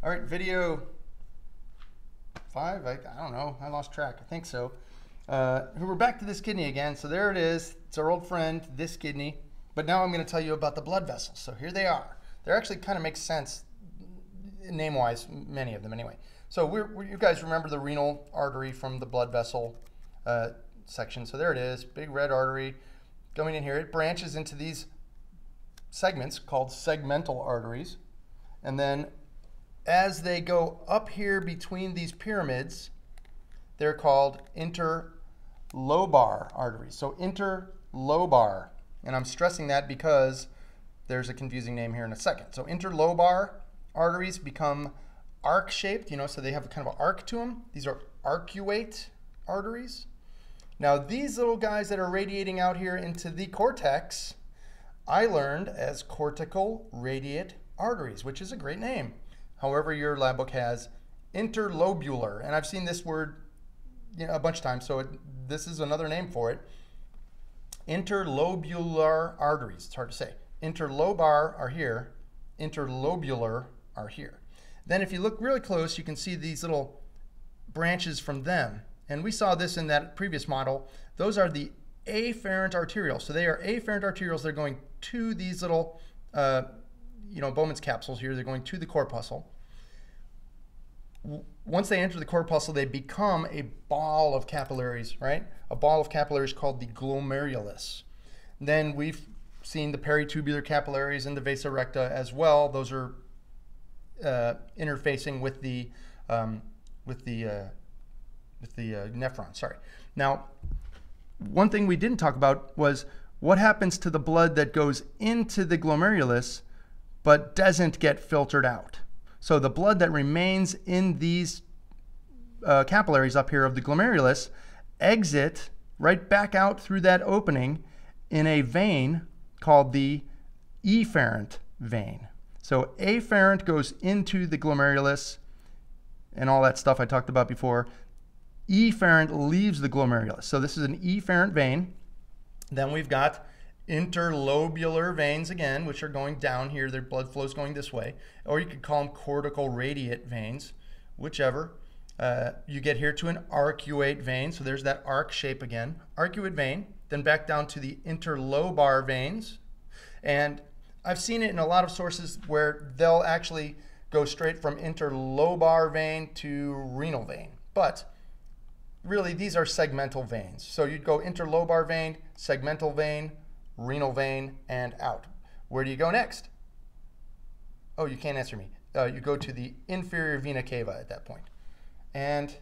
All right, video five. I, I don't know. I lost track. I think so. Uh, we're back to this kidney again. So there it is. It's our old friend, this kidney. But now I'm going to tell you about the blood vessels. So here they are. They actually kind of make sense name-wise, many of them anyway. So we're, we're, you guys remember the renal artery from the blood vessel uh, section. So there it is, big red artery going in here. It branches into these segments called segmental arteries. And then as they go up here between these pyramids, they're called interlobar arteries. So interlobar, and I'm stressing that because there's a confusing name here in a second. So interlobar arteries become arc-shaped, you know, so they have a kind of an arc to them. These are arcuate arteries. Now these little guys that are radiating out here into the cortex, I learned as cortical radiate arteries, which is a great name. However, your lab book has interlobular, and I've seen this word you know, a bunch of times, so it, this is another name for it. Interlobular arteries, it's hard to say. Interlobar are here, interlobular are here. Then if you look really close, you can see these little branches from them. And we saw this in that previous model. Those are the afferent arterioles. So they are afferent arterioles. They're going to these little uh, you know, Bowman's capsules here. They're going to the corpuscle. Once they enter the corpuscle, they become a ball of capillaries, right? A ball of capillaries called the glomerulus. Then we've seen the peritubular capillaries and the vasa recta as well. Those are uh, interfacing with the um, with the uh, with the uh, nephron. Sorry. Now, one thing we didn't talk about was what happens to the blood that goes into the glomerulus but doesn't get filtered out. So the blood that remains in these uh, capillaries up here of the glomerulus exit right back out through that opening in a vein called the efferent vein. So afferent goes into the glomerulus and all that stuff I talked about before. Efferent leaves the glomerulus. So this is an efferent vein. Then we've got interlobular veins again, which are going down here. Their blood flow is going this way. Or you could call them cortical radiate veins, whichever. Uh, you get here to an arcuate vein. So there's that arc shape again. Arcuate vein. Then back down to the interlobar veins. And I've seen it in a lot of sources where they'll actually go straight from interlobar vein to renal vein. But really, these are segmental veins. So you'd go interlobar vein, segmental vein, renal vein, and out. Where do you go next? Oh, you can't answer me. Uh, you go to the inferior vena cava at that point. And